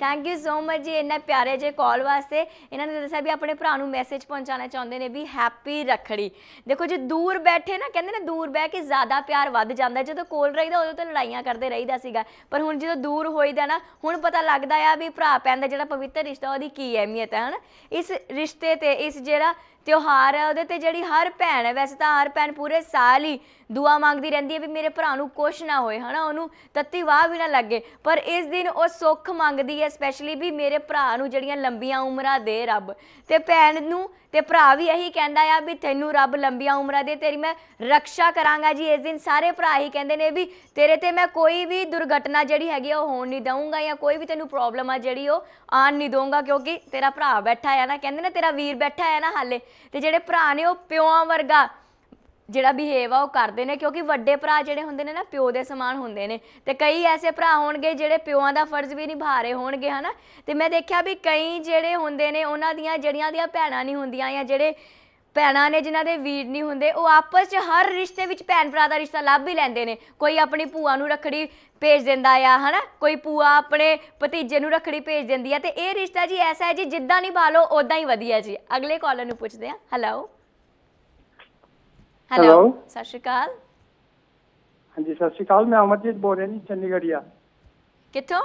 thank you so much ਜੀ, ਇੰਨਾ ਪਿਆਰੇ ਜੇ ਕਾਲ ਵਾਸਤੇ। ਇਹਨਾਂ ਨੇ ਦੱਸਿਆ ਵੀ ਆਪਣੇ ਭਰਾ ਨੂੰ ਮੈਸੇਜ ਪਹੁੰਚਾਉਣਾ ਚਾਹੁੰਦੇ ਨੇ ਵੀ ਹੈਪੀ ਰੱਖੜੀ। ਦੇਖੋ ਜੇ, ਦੂਰ ਬੈਠੇ ਨਾ, ਕਹਿੰਦੇ ਨੇ ਦੂਰ ਬਹਿ ਕੇ ਜ਼ਿਆਦਾ ਪਿਆਰ ਵੱਧ ਜਾਂਦਾ। ਜਦੋਂ ਕੋਲ ਰਹੀਦਾ, ਉਦੋਂ ਤਾਂ ਲੜਾਈਆਂ ਕਰਦੇ ਰਹੀਦਾ ਸੀਗਾ। ਪਰ ਹੁਣ ਜਦੋਂ ਦੂਰ ਹੋਈਦਾ ਨਾ, ਹੁਣ ਪਤਾ ਲੱਗਦਾ ਆ ਵੀ ਭਰਾ ਭੈਣ ਦਾ ਜਿਹੜਾ ਪਵਿੱਤਰ ਰਿਸ਼ਤਾ, ਉਹਦੀ ਕੀ ਅਹਿਮੀਅਤ ਹੈ, ਹਨਾ? ਇਸ ਰਿਸ਼ਤੇ ਤੇ, ਇਸ ਜਿਹੜਾ ਤਿਉਹਾਰ ਹੈ ਉਹਦੇ ਤੇ ਜਿਹੜੀ ਹਰ ਭੈਣ ਹੈ ਵੈਸੇ ਤਾਂ ਹਰ ਭੈਣ ਪੂਰੇ ਸਾਲ ਹੀ ਦੁਆ ਮੰਗਦੀ ਰਹਿੰਦੀ ਹੈ ਵੀ ਮੇਰੇ ਭਰਾ ਨੂੰ ਕੁਛ ਨਾ ਹੋਏ, ਹਨਾ? ਉਹਨੂੰ ਤੱਤੀ ਵਾਹ ਵੀ ਨਾ ਲੱਗੇ। ਪਰ ਇਸ ਦਿਨ ਉਹ ਸੁੱਖ ਮੰਗ ਮੰਗਦੀ ਹੈ ਸਪੈਸ਼ਲੀ ਵੀ ਮੇਰੇ ਭਰਾ ਨੂੰ ਜਿਹੜੀਆਂ ਲੰਬੀਆਂ ਉਮਰਾਂ ਦੇ ਰੱਬ। ਤੇ ਭੈਣ ਨੂੰ ਤੇ ਭਰਾ ਵੀ ਇਹੀ ਕਹਿੰਦਾ ਆ ਵੀ ਤੈਨੂੰ ਰੱਬ ਲੰਬੀਆਂ ਉਮਰਾਂ ਦੇ, ਤੇਰੀ ਮੈਂ ਰੱਖਿਆ ਕਰਾਂਗਾ ਜੀ। ਇਸ ਦਿਨ ਸਾਰੇ ਭਰਾ ਹੀ ਕਹਿੰਦੇ ਨੇ ਵੀ ਤੇਰੇ ਤੇ ਮੈਂ ਕੋਈ ਵੀ ਦੁਰਘਟਨਾ ਜਿਹੜੀ ਹੈਗੀ ਆ, ਉਹ ਹੋਣ ਨਹੀਂ ਦਊਂਗਾ ਜਾਂ ਕੋਈ ਵੀ ਤੈਨੂੰ ਪ੍ਰੋਬਲਮ ਆ ਜਿਹੜੀ, ਉਹ ਆਣ ਨਹੀਂ ਦਊਂਗਾ। ਕਿਉਂਕਿ ਤੇਰਾ ਭਰਾ ਬੈਠਾ ਆ ਨਾ, ਕਹਿੰਦੇ ਨੇ ਤੇਰਾ ਵੀਰ ਬੈਠਾ ਆ ਨਾ ਹਾਲੇ, ਤੇ ਜਿਹੜੇ ਭਰਾ ਨੇ ਉਹ ਪਿਓਾਂ ਵਰਗਾ ਜਿਹੜਾ ਬਿਹੇਵ ਆ, ਉਹ ਕਰਦੇ ਨੇ, ਕਿਉਂਕਿ ਵੱਡੇ ਭਰਾ ਜਿਹੜੇ ਹੁੰਦੇ ਨੇ ਨਾ, ਪਿਓ ਦੇ ਸਮਾਨ ਹੁੰਦੇ ਨੇ। ਤੇ ਕਈ ਐਸੇ ਭਰਾ ਹੋਣਗੇ ਜਿਹੜੇ ਪਿਓਾਂ ਦਾ ਫਰਜ਼ ਵੀ ਨਿਭਾ ਰਹੇ ਹੋਣਗੇ, ਹਨਾ? ਤੇ ਮੈਂ ਦੇਖਿਆ ਵੀ ਕਈ ਜਿਹੜੇ ਹੁੰਦੇ ਨੇ, ਉਹਨਾਂ ਦੀਆਂ, ਜਿਹੜੀਆਂ ਦੀਆਂ ਭੈਣਾਂ ਨਹੀਂ ਹੁੰਦੀਆਂ ਜਾਂ ਜਿਹੜੇ ਭੈਣਾਂ ਨੇ, ਜਿਨ੍ਹਾਂ ਦੇ ਵੀਰ ਨਹੀਂ ਹੁੰਦੇ, ਉਹ ਆਪਸ 'ਚ ਹਰ ਰਿਸ਼ਤੇ ਵਿੱਚ ਭੈਣ ਭਰਾ ਦਾ ਰਿਸ਼ਤਾ ਲੱਭ ਹੀ ਲੈਂਦੇ ਨੇ। ਕੋਈ ਆਪਣੀ ਭੂਆ ਨੂੰ ਰੱਖੜੀ ਭੇਜ ਦਿੰਦਾ ਆ, ਹਨਾ? ਕੋਈ ਭੂਆ ਆਪਣੇ ਭਤੀਜੇ ਨੂੰ ਰੱਖੜੀ ਭੇਜ ਦਿੰਦੀ ਆ, ਤੇ ਇਹ ਰਿਸ਼ਤਾ ਜੀ ਐਸਾ ਹੈ ਜੀ, ਜਿੱਦਾਂ ਨਿਭਾ ਲਓ ਉਦਾਂ ਹੀ ਵਧੀਆ ਜੀ। ਅਗਲੇ ਕਾਲਰ ਨੂੰ ਪੁੱਛਦੇ ਆ ਹੈਲੋ ਹੈਲੋ. ਸਤਿ ਸ਼੍ਰੀ ਅਕਾਲ ਹਾਂਜੀ ਸਤਿ ਸ਼੍ਰੀ ਅਕਾਲ ਮੈਂ ਅਮਰਜੀਤ ਬੋਲ ਰਿਹਾ ਜੀ ਚੰਡੀਗੜ੍ਹੀਆ। ਕਿੱਥੋਂ?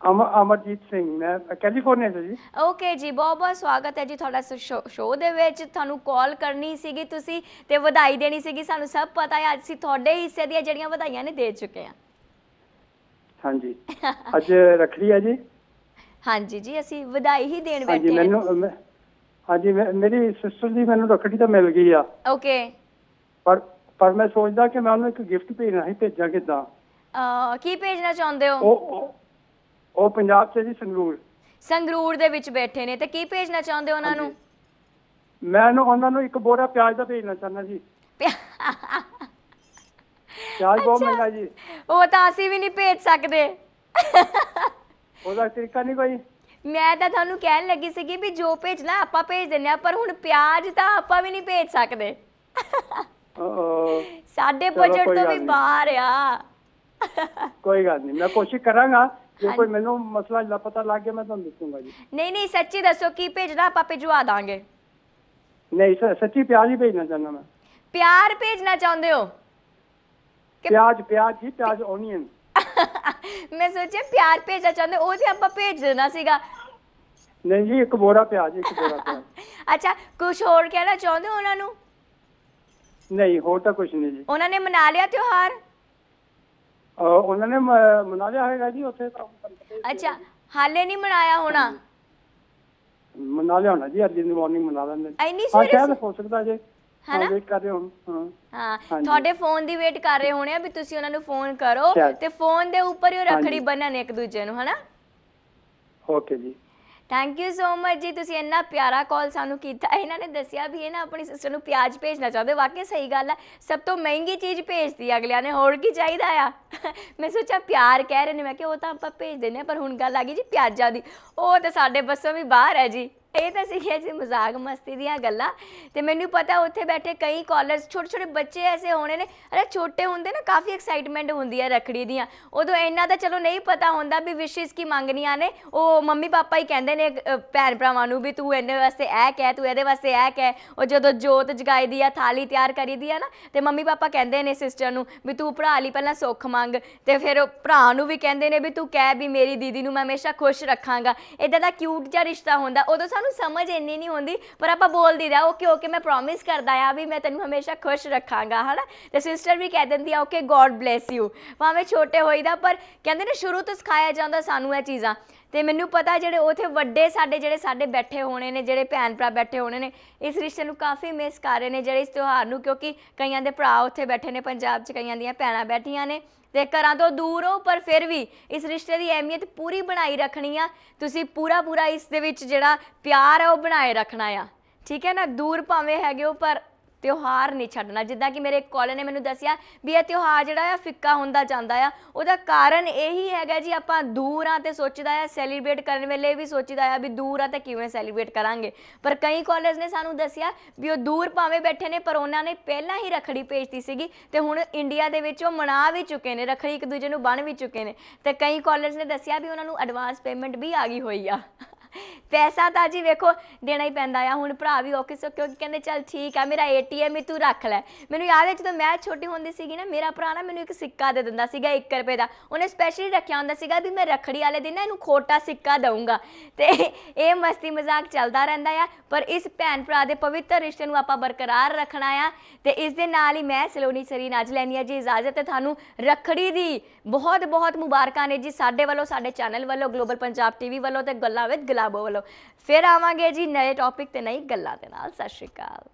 ਅਮ ਅਮਰਜੀਤ ਸਿੰਘ ਮੈਂ ਕੈਲੀਫੋਰਨੀਆ ਤੋਂ ਜੀ। ਓਕੇ ਜੀ ਬਹੁਤ ਬਹੁਤ ਸਵਾਗਤ ਹੈ ਜੀ ਤੁਹਾਡਾ ਸ਼ੋਅ ਦੇ ਵਿੱਚ। ਤੁਹਾਨੂੰ ਕਾਲ ਕਰਨੀ ਸੀਗੀ ਤੁਸੀਂ ਤੇ ਵਧਾਈ ਦੇਣੀ ਸੀਗੀ। ਸਾਨੂੰ ਸਭ ਪਤਾ ਹੈ ਅੱਜ ਅਸੀਂ ਤੁਹਾਡੇ ਹਿੱਸੇ ਦੀਆਂ ਜਿਹੜੀਆਂ ਵਧਾਈਆਂ ਨੇ ਦੇ ਚੁੱਕੇ ਹਾਂ। ਹਾਂਜੀ। ਅੱਜ ਰੱਖੜੀ ਹੈ ਜੀ। ਹਾਂਜੀ ਜੀ ਅਸੀਂ ਵਧਾਈ ਹੀ ਦੇਣ ਬੈਠੇ ਹਾਂ। ਮੈਨੂੰ ਹਾਂਜੀ ਮੈਂ- ਮੇਰੀ ਸਿਸਟਰ ਦੀ ਮੈਨੂੰ ਰੱਖੜੀ ਤਾਂ ਮਿਲ ਗਈ ਆ। ਓਕੇ ਪਰ ਪਰ ਮੈਂ ਸੋਚਦਾ ਕਿ ਮੈਂ ਉਹਨੂੰ ਇੱਕ ਗਿਫਟ ਭੇਜਣਾ ਸੀ ਭੇਜਾਂ ਕਿੱਦਾਂ? ਕੀ ਭੇਜਣਾ ਚਾਹੁੰਦੇ ਹੋ? ਉਹ ਉਹ- ਉਹ ਪੰਜਾਬ 'ਚ ਜੀ ਸੰਗਰੂਰ। ਸੰਗਰੂਰ ਦੇ ਵਿੱਚ ਬੈਠੇ ਨੇ ਤੇ ਕੀ ਭੇਜਣਾ ਚਾਹੁੰਦੇ ਹੋ ਉਹਨਾਂ ਨੂੰ? ਮੈਂ ਉਹਨੂੰ ਉਹਨਾਂ ਨੂੰ ਇੱਕ ਬੋਰਾ ਪਿਆਜ਼ ਦਾ ਭੇਜਣਾ ਚਾਹੁੰਦਾ ਜੀ। ਪਿਆਜ਼ ਬਹੁਤ ਮਹਿੰਗਾ ਜੀ। ਉਹ ਤਾਂ ਅਸੀਂ ਵੀ ਨਹੀਂ ਭੇਜ ਸਕਦੇ। ਉਹਦਾ ਤਰੀਕਾ ਨਹੀਂ ਕੋਈ। ਮੈਂ ਤਾਂ ਤੁਹਾਨੂੰ ਕਹਿਣ ਲੱਗੀ ਸੀਗੀ ਵੀ ਜੋ ਭੇਜਣਾ ਆਪਾਂ ਭੇਜ ਦਿੰਦੇ ਆ ਪਰ ਹੁਣ ਪਿਆਜ਼ ਤਾਂ ਆਪਾਂ ਵੀ ਨਹੀਂ ਭੇਜ ਸਕਦੇ। ਸਾਡੇ ਬਜਟ ਤੋਂ ਵੀ। ਬਾਹਰ ਆ। ਕੋਈ ਗੱਲ ਨਹੀਂ ਮੈਂ ਕੋਸ਼ਿਸ਼ ਕਰਾਂਗਾ। ਜੇ ਕੋਈ ਮੈਨੂੰ ਮਸਲਾ ਜਿਹੜਾ ਪਤਾ ਲੱਗ ਗਿਆ ਮੈਂ ਤੁਹਾਨੂੰ ਦੱਸੂਗਾ ਜੀ। ਨਹੀਂ ਨਹੀਂ ਸੱਚੀ ਦੱਸੋ ਕੀ ਭੇਜਣਾ ਆਪਾਂ ਭਿਜਵਾ ਦਾਂਗੇ। ਨਹੀਂ ਸੱਚੀ ਪਿਆਜ਼ ਹੀ ਭੇਜਣਾ ਚਾਹੁੰਦਾ ਮੈਂ। ਪਿਆਰ ਭੇਜਣਾ ਚਾਹੁੰਦੇ ਹੋ? ਪਿਆਜ਼ ਪਿਆਜ਼ ਜੀ ਪਿਆਜ਼ ਓਨੀਅਨ। ਮੈਂ ਸੋਚਿਆ ਪਿਆਰ ਭੇਜਣਾ ਚਾਹੁੰਦੇ ਉਹ ਤੇ ਆਪਾਂ ਭੇਜ ਦੇਣਾ ਸੀਗਾ। ਨਹੀਂ ਜੀ ਇੱਕ ਬੋਰਾ ਪਿਆਜ਼ ਇੱਕ ਬੋਰਾ ਪਿਆਜ਼ ਅੱਛਾ ਕੁਝ ਹੋਰ ਕਹਿਣਾ ਚਾਹੁੰਦੇ ਹੋ ਉਹਨਾਂ ਨੂੰ? ਨਹੀਂ ਹੋਰ ਤਾਂ ਕੁਝ ਨਹੀਂ ਜੀ। ਉਹਨਾਂ ਨੇ ਮਨਾ ਲਿਆ ਤਿਉਹਾਰ? ਅਹ ਉਹਨਾਂ ਨੇ ਮ- ਮਨਾ ਲਿਆ ਹੋਏਗਾ ਜੀ ਉੱਥੇ ਤਾਂ ਅੱਛਾ ਹਾਲੇ ਨਹੀਂ ਮਨਾਇਆ ਹੋਣਾ? ਮਨਾ ਲਿਆ ਹੋਣਾ ਜੀ ਅਰਲੀ ਮਾਰਨਿੰਗ ਮਨਾ ਲੈਂਦੇ ਹਾਂ ਸਵੇਰੇ ਸ਼ਾਇਦ ਹੋ ਸਕਦਾ ਜੇ। ਹਨਾ? ਹਾਂ ਵੇਟ ਕਰ ਰਹੇ ਹਾਂ। ਹਾਂ ਹਾਂਜੀ। ਤੁਹਾਡੇ ਫੋਨ ਦੀ ਵੇਟ ਕਰ ਰਹੇ ਹੋਣੇ ਆ ਵੀ ਤੁਸੀਂ ਉਹਨਾਂ ਨੂੰ ਫੋਨ ਕਰੋ। ਤੇ ਫੋਨ ਦੇ ਉੱਪਰ ਹੀ ਉਹ ਰੱਖੜੀ। ਬੰਨਣ ਇੱਕ ਦੂਜੇ ਨੂੰ ਹਨਾ? ਓਕੇ ਜੀ। ਥੈਂਕ ਯੂ ਸੋ ਮਚ ਜੀ ਤੁਸੀਂ ਇੰਨਾ ਪਿਆਰਾ ਕਾਲ ਸਾਨੂੰ ਕੀਤਾ। ਇਹਨਾਂ ਨੇ ਦੱਸਿਆ ਵੀ ਇਹ ਨਾ ਆਪਣੀ ਸਿਸਟਰ ਨੂੰ ਪਿਆਜ਼ ਭੇਜਣਾ ਚਾਹੁੰਦੇ। ਵਾਕਈ ਸਹੀ ਗੱਲ ਹੈ ਸਭ ਤੋਂ ਮਹਿੰਗੀ ਚੀਜ਼ ਭੇਜਦੀ ਅਗਲਿਆਂ ਨੇ ਹੋਰ ਕੀ ਚਾਹੀਦਾ ਆ? ਮੈਂ ਸੋਚਿਆ ਪਿਆਰ ਕਹਿ ਰਹੇ ਨੇ ਮੈਂ ਕਿ ਉਹ ਤਾਂ ਆਪਾਂ ਭੇਜ ਹਾਂ ਪਰ ਹੁਣ ਗੱਲ ਆ ਗਈ ਜੀ ਪਿਆਜ਼ਾਂ ਦੀ। ਉਹ ਤਾਂ ਸਾਡੇ ਬੱਸੋਂ ਵੀ ਬਾਹਰ ਹੈ ਜੀ। ਇਹ ਤਾਂ ਸੀਗੀਆਂ ਜੀ ਮਜ਼ਾਕ ਮਸਤੀ ਦੀਆਂ ਗੱਲਾਂ। ਤੇ ਮੈਨੂੰ ਪਤਾ ਉੱਥੇ ਬੈਠੇ ਕਈ ਕਾਲਰਸ ਛੋਟੇ ਛੋਟੇ ਬੱਚੇ ਐਸੇ ਹੋਣੇ ਨੇ। ਅਰੇ ਛੋਟੇ ਹੁੰਦੇ ਨਾ, ਕਾਫੀ ਐਕਸਾਈਟਮੈਂਟ ਹੁੰਦੀ ਹੈ ਰੱਖੜੀ ਦੀਆਂ। ਉਦੋਂ ਇੰਨਾ ਤਾਂ ਚਲੋ ਨਹੀਂ ਪਤਾ ਹੁੰਦਾ ਵੀ ਵਿਸ਼ੇਸ ਕੀ ਮੰਗਣੀਆਂ ਨੇ। ਉਹ ਮੰਮੀ ਪਾਪਾ ਹੀ ਕਹਿੰਦੇ ਨੇ ਭੈਣ ਭਰਾਵਾਂ ਨੂੰ ਵੀ ਤੂੰ ਇਹਨੇ ਵਾਸਤੇ ਇਹ ਕਹਿ, ਤੂੰ ਇਹਦੇ ਵਾਸਤੇ ਇਹ ਕਹਿ। ਉਹ ਜਦੋਂ ਜੋਤ ਜਗਾਈ ਦੀ ਆ, ਥਾਲੀ ਤਿਆਰ ਕਰੀ ਦੀ ਆ ਨਾ, ਤੇ ਮੰਮੀ ਪਾਪਾ ਕਹਿੰਦੇ ਨੇ ਸਿਸਟਰ ਨੂੰ ਵੀ ਤੂੰ ਭਰਾ ਲਈ ਪਹਿਲਾਂ ਸੁੱਖ ਮੰਗ। ਤੇ ਫਿਰ ਉਹ ਭਰਾ ਨੂੰ ਵੀ ਕਹਿੰਦੇ ਨੇ ਵੀ ਤੂੰ ਕਹਿ ਵੀ ਮੇਰੀ ਦੀਦੀ ਨੂੰ ਮੈਂ ਹਮੇਸ਼ਾ ਖੁਸ਼ ਰੱਖਾਂਗਾ। ਇਦਾਂ ਦਾ ਕਿਊਟ ਜਿਹਾ ਰਿਸ਼ਤਾ ਹੁੰਦਾ। ਉਦੋਂ ਸਾਨੂੰ ਸਮਝ ਇੰਨੀ ਨਹੀਂ ਹੁੰਦੀ ਪਰ ਆਪਾਂ ਬੋਲ ਦੀਦਾ ਓਕੇ ਓਕੇ ਮੈਂ ਪ੍ਰੋਮਿਸ ਕਰਦਾ ਆ ਵੀ ਮੈਂ ਤੈਨੂੰ ਹਮੇਸ਼ਾ ਖੁਸ਼ ਰੱਖਾਂਗਾ ਹਨਾ? ਤੇ ਸਿਸਟਰ ਵੀ ਕਹਿ ਦਿੰਦੀ ਆ ਓਕੇ ਗੋਡ ਬlesਸ ਯੂ ਭਾਵੇਂ ਛੋਟੇ ਹੋਈਦਾ ਪਰ ਕਹਿੰਦੇ ਨੇ ਸ਼ੁਰੂ ਤੋਂ ਸਿਖਾਇਆ ਜਾਂਦਾ ਸਾਨੂੰ ਇਹ ਚੀਜ਼ਾਂ। ਤੇ ਮੈਨੂੰ ਪਤਾ ਜਿਹੜੇ ਉਥੇ ਵੱਡੇ ਸਾਡੇ ਜਿਹੜੇ ਸਾਡੇ ਬੈਠੇ ਹੋਣੇ ਨੇ, ਜਿਹੜੇ ਭੈਣ ਭਰਾ ਬੈਠੇ ਹੋਣੇ ਨੇ, ਇਸ ਰਿਸ਼ਤੇ ਨੂੰ ਕਾਫੀ ਮਿਸ ਕਰ ਰਹੇ ਨੇ ਜਿਹੜੇ ਇਸ ਤਿਉਹਾਰ ਨੂੰ, ਕਿਉਂਕਿ ਕਈਆਂ ਦੇ ਭਰਾ ਉੱਥੇ ਬੈਠੇ ਨੇ ਪੰਜਾਬ 'ਚ, ਕਈਆਂ ਦੀਆਂ ਭੈਣਾਂ ਬੈਠੀਆਂ ਨੇ ਤੇ ਘਰਾਂ ਤੋਂ ਦੂਰ ਹੋ, ਪਰ ਫਿਰ ਵੀ ਇਸ ਰਿਸ਼ਤੇ ਦੀ ਅਹਿਮੀਅਤ ਪੂਰੀ ਬਣਾਈ ਰੱਖਣੀ ਆ। ਤੁਸੀਂ ਪੂਰਾ ਪੂਰਾ ਇਸ ਦੇ ਵਿੱਚ ਜਿਹੜਾ ਪਿਆਰ ਆ, ਉਹ ਬਣਾਏ ਰੱਖਣਾ ਆ। ਠੀਕ ਹੈ ਨਾ? ਦੂਰ ਭਾਵੇਂ ਹੈਗੇ ਹੋ, ਪਰ ਤਿਉਹਾਰ ਨਹੀਂ ਛੱਡਣਾ। ਜਿੱਦਾਂ ਕਿ ਮੇਰੇ ਇੱਕ ਕਾਲਰ ਨੇ ਮੈਨੂੰ ਦੱਸਿਆ ਵੀ ਇਹ ਤਿਉਹਾਰ ਜਿਹੜਾ ਆ, ਫਿੱਕਾ ਹੁੰਦਾ ਜਾਂਦਾ ਆ। ਉਹਦਾ ਕਾਰਨ ਇਹੀ ਹੈਗਾ ਜੀ, ਆਪਾਂ ਦੂਰ ਆ ਤੇ ਸੋਚਦਾ ਆ ਸੈਲੀਬ੍ਰੇਟ ਕਰਨ ਵੇਲੇ ਵੀ ਸੋਚਦਾ ਆ ਵੀ ਦੂਰ ਆ ਤੇ ਕਿਵੇਂ ਸੈਲੀਬ੍ਰੇਟ ਕਰਾਂਗੇ। ਪਰ ਕਈ ਕਾਲਰਸ ਨੇ ਸਾਨੂੰ ਦੱਸਿਆ ਵੀ ਉਹ ਦੂਰ ਭਾਵੇਂ ਬੈਠੇ ਨੇ, ਪਰ ਉਹਨਾਂ ਨੇ ਪਹਿਲਾਂ ਹੀ ਰਖੜੀ ਭੇਜਤੀ ਸੀਗੀ ਤੇ ਹੁਣ ਇੰਡੀਆ ਦੇ ਵਿੱਚ ਉਹ ਮਨਾ ਵੀ ਚੁੱਕੇ ਨੇ, ਰਖੜੀ ਇੱਕ ਦੂਜੇ ਨੂੰ ਬਣ ਵੀ ਚੁੱਕੇ ਨੇ। ਤੇ ਕਈ ਕਾਲਰਸ ਨੇ ਦੱਸਿਆ ਵੀ ਉਹਨਾਂ ਨੂੰ ਐਡਵਾਂਸ ਪੇਮੈਂਟ ਵੀ ਆ ਗਈ ਹੋਈ ਆ। ਪੈਸਾ ਤਾਂ ਜੀ ਵੇਖੋ ਦੇਣਾ ਹੀ ਪੈਂਦਾ ਆ, ਹੁਣ ਭਰਾ ਵੀ ਔਖੇ ਸੋ ਕਿਉਂਕਿ ਕਹਿੰਦੇ ਚੱਲ ਠੀਕ ਆ, ਮੇਰਾ ਏਟੀਐਮ ਹੀ ਤੂੰ ਰੱਖ ਲੈ। ਮੈਨੂੰ ਯਾਦ ਹੈ ਜਦੋਂ ਮੈਂ ਛੋਟੀ ਹੁੰਦੀ ਸੀਗੀ ਨਾ, ਮੇਰਾ ਭਰਾ ਨਾ ਮੈਨੂੰ ਇੱਕ ਸਿੱਕਾ ਦੇ ਦਿੰਦਾ ਸੀਗਾ 1 ਰੁਪਏ ਦਾ। ਉਹਨੇ ਸਪੈਸ਼ਲੀ ਰੱਖਿਆ ਹੁੰਦਾ ਸੀਗਾ ਵੀ ਮੈਂ ਰੱਖੜੀ ਵਾਲੇ ਦਿਨ ਨਾ ਇਹਨੂੰ ਖੋਟਾ ਸਿੱਕਾ ਦਊਂਗਾ। ਤੇ ਇਹ ਮਸਤੀ ਮਜ਼ਾਕ ਚੱਲਦਾ ਰਹਿੰਦਾ ਆ, ਪਰ ਇਸ ਭੈਣ ਭਰਾ ਦੇ ਪਵਿੱਤਰ ਰਿਸ਼ਤੇ ਨੂੰ ਆਪਾਂ ਬਰਕਰਾਰ ਰੱਖਣਾ ਆ। ਤੇ ਇਸ ਦੇ ਨਾਲ ਹੀ ਮੈਂ ਸਲੋਨੀ ਸਰੀਨ ਅੱਜ ਲੈਣੀ ਆ ਜੀ ਇਜਾਜ਼ਤ ਤੇ ਤੁਹਾਨੂੰ ਰੱਖੜੀ ਦੀ ਬਹੁਤ ਬਹੁਤ ਮੁਬਾਰਕਾਂ ਨੇ ਜੀ, ਸਾਡੇ ਵੱਲੋਂ, ਸਾਡੇ ਚੈਨਲ ਵੱਲੋਂ ਗਲੋਬਲ ਪੰਜਾਬ ਟੀਵੀ ਵੱਲੋਂ ਤੇ ਗੱਲਾਂ ਵਿਦ ਗੁਲਾਬੋ ਵੱਲੋਂ। ਫਿਰ ਆਵਾਂਗੇ ਜੀ ਨਵੇਂ ਟੌਪਿਕ ਤੇ ਨਈ ਗੱਲਾਂ ਦੇ ਨਾਲ। ਸਤਿ ਸ਼੍ਰੀ ਅਕਾਲ।